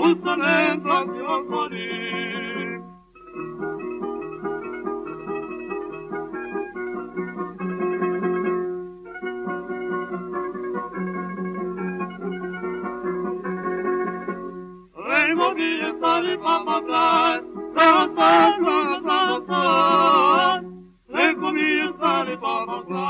कुझु ने मी सारे बाबा तीअ तारे बाबा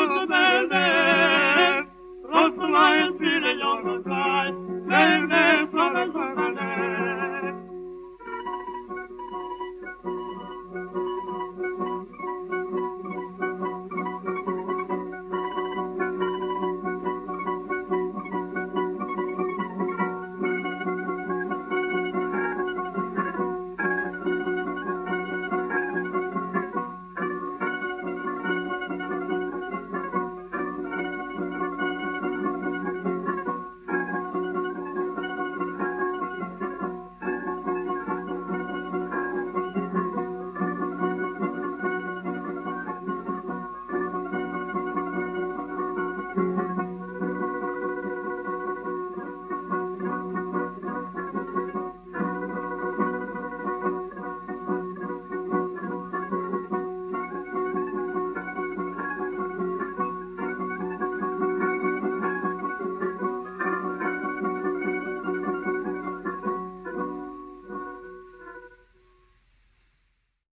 Thank you.